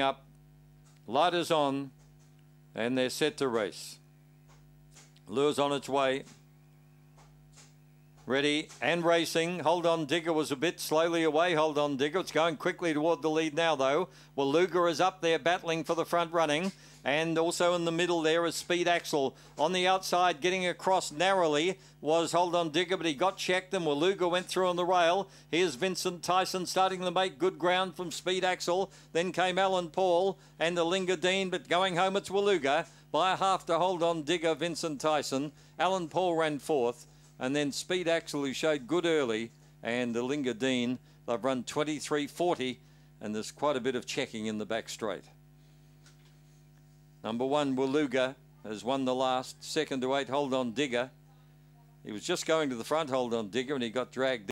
up. Light is on, and they're set to race. Lure's on its way. Ready and racing. Hold on, Digger was a bit slowly away. Hold on, Digger. It's going quickly toward the lead now, though. Luger is up there battling for the front running. And also in the middle there is Speed Axel. On the outside, getting across narrowly, was Hold On Digger, but he got checked and Waluga went through on the rail. Here's Vincent Tyson starting to make good ground from Speed Axel. Then came Alan Paul and the Linga Dean, but going home it's Waluga. By a half to Hold On Digger, Vincent Tyson. Alan Paul ran fourth. And then Speed Axel, who showed good early, and the Linga Dean, they've run 23.40, and there's quite a bit of checking in the back straight. Number one, Waluga, has won the last. Second to eight, Hold On Digger. He was just going to the front, Hold On Digger, and he got dragged